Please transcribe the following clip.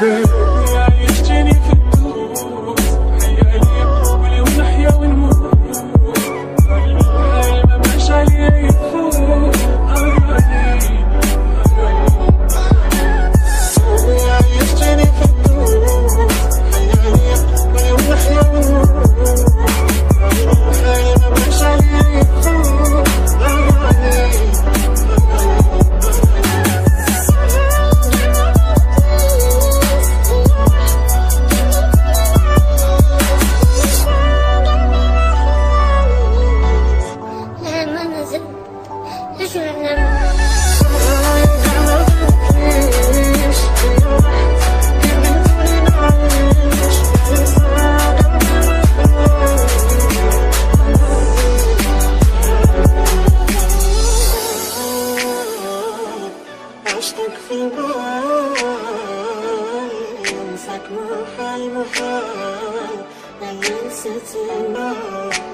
baby. عشتك في بالي انساك محال محال ما ننسى تمام